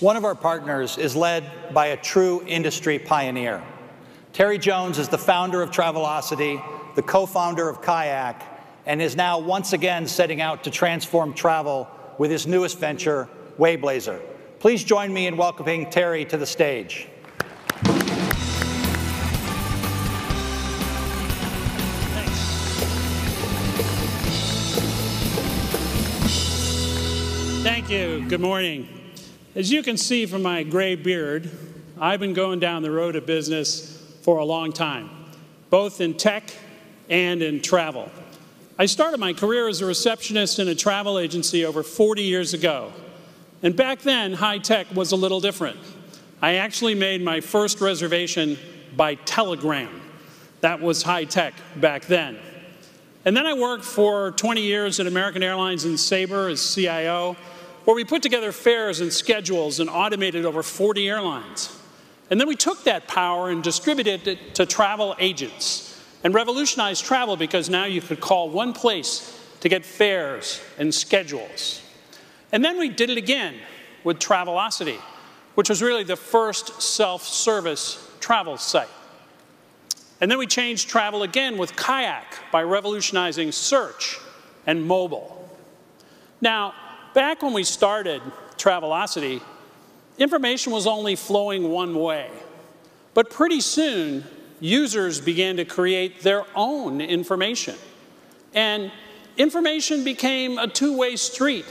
One of our partners is led by a true industry pioneer. Terry Jones is the founder of Travelocity, the co-founder of Kayak, and is now once again setting out to transform travel with his newest venture, Wayblazer. Please join me in welcoming Terry to the stage. Thank you. Good morning. As you can see from my gray beard, I've been going down the road of business for a long time, both in tech and in travel. I started my career as a receptionist in a travel agency over 40 years ago. And back then, high tech was a little different. I actually made my first reservation by telegram. That was high tech back then. And then I worked for 20 years at American Airlines and Sabre as CIO where we put together fares and schedules and automated over 40 airlines. And then we took that power and distributed it to travel agents and revolutionized travel because now you could call one place to get fares and schedules. And then we did it again with Travelocity, which was really the first self-service travel site. And then we changed travel again with Kayak by revolutionizing search and mobile. Now, Back when we started Travelocity, information was only flowing one way. But pretty soon, users began to create their own information. And information became a two-way street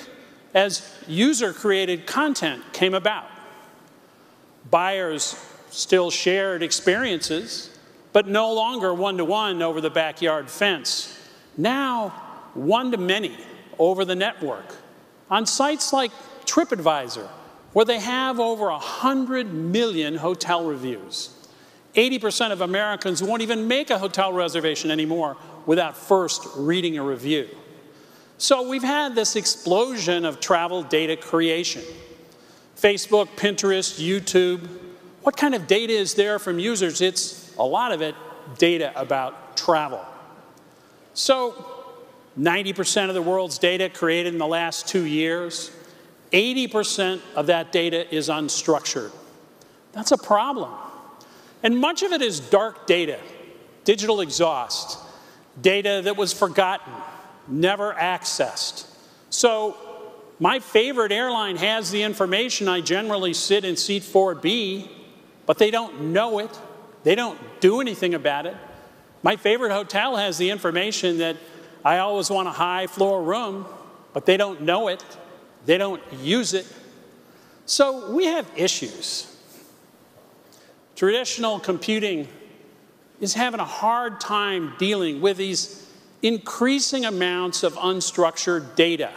as user-created content came about. Buyers still shared experiences, but no longer one-to-one over the backyard fence. Now, one-to-many over the network on sites like TripAdvisor, where they have over 100 million hotel reviews. 80% of Americans won't even make a hotel reservation anymore without first reading a review. So we've had this explosion of travel data creation. Facebook, Pinterest, YouTube. What kind of data is there from users? It's a lot of it data about travel. So 90% of the world's data created in the last two years, 80% of that data is unstructured. That's a problem. And much of it is dark data, digital exhaust, data that was forgotten, never accessed. So my favorite airline has the information. I generally sit in seat 4B, but they don't know it. They don't do anything about it. My favorite hotel has the information that I always want a high floor room, but they don't know it. They don't use it. So we have issues. Traditional computing is having a hard time dealing with these increasing amounts of unstructured data.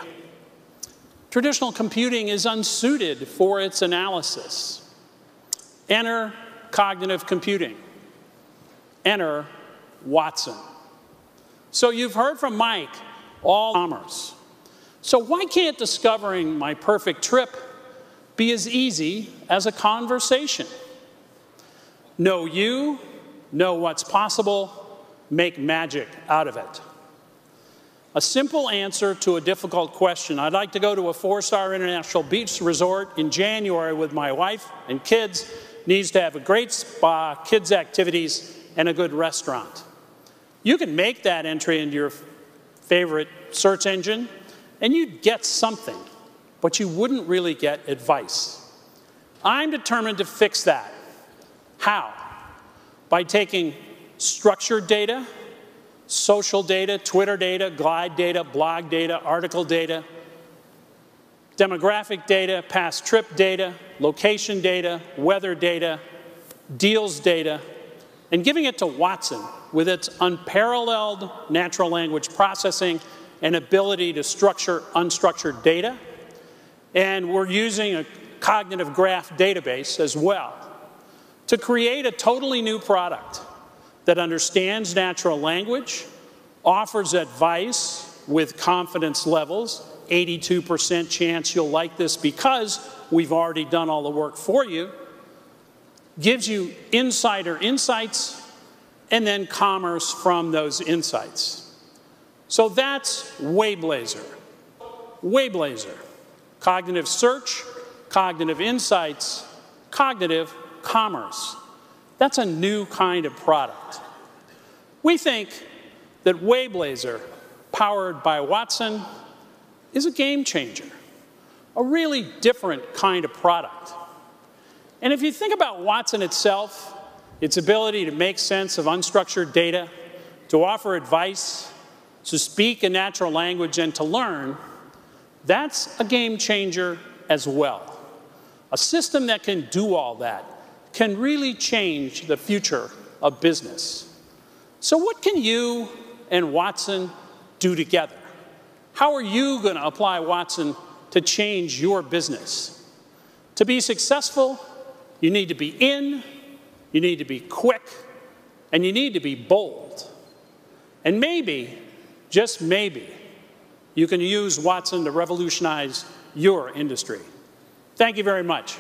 Traditional computing is unsuited for its analysis. Enter cognitive computing. Enter Watson. So you've heard from Mike, all commerce. So why can't discovering my perfect trip be as easy as a conversation? Know you, know what's possible, make magic out of it. A simple answer to a difficult question. I'd like to go to a four-star international beach resort in January with my wife and kids. Needs to have a great spa, kids activities, and a good restaurant. You can make that entry into your favorite search engine and you'd get something, but you wouldn't really get advice. I'm determined to fix that. How? By taking structured data, social data, Twitter data, glide data, blog data, article data, demographic data, past trip data, location data, weather data, deals data, and giving it to Watson with its unparalleled natural language processing and ability to structure unstructured data. And we're using a cognitive graph database as well to create a totally new product that understands natural language, offers advice with confidence levels, 82% chance you'll like this because we've already done all the work for you, gives you insider insights and then commerce from those insights. So that's Wayblazer. Wayblazer, cognitive search, cognitive insights, cognitive commerce. That's a new kind of product. We think that Wayblazer, powered by Watson, is a game changer, a really different kind of product. And if you think about Watson itself, its ability to make sense of unstructured data, to offer advice, to speak a natural language, and to learn, that's a game changer as well. A system that can do all that can really change the future of business. So, what can you and Watson do together? How are you going to apply Watson to change your business? To be successful, you need to be in, you need to be quick, and you need to be bold. And maybe, just maybe, you can use Watson to revolutionize your industry. Thank you very much.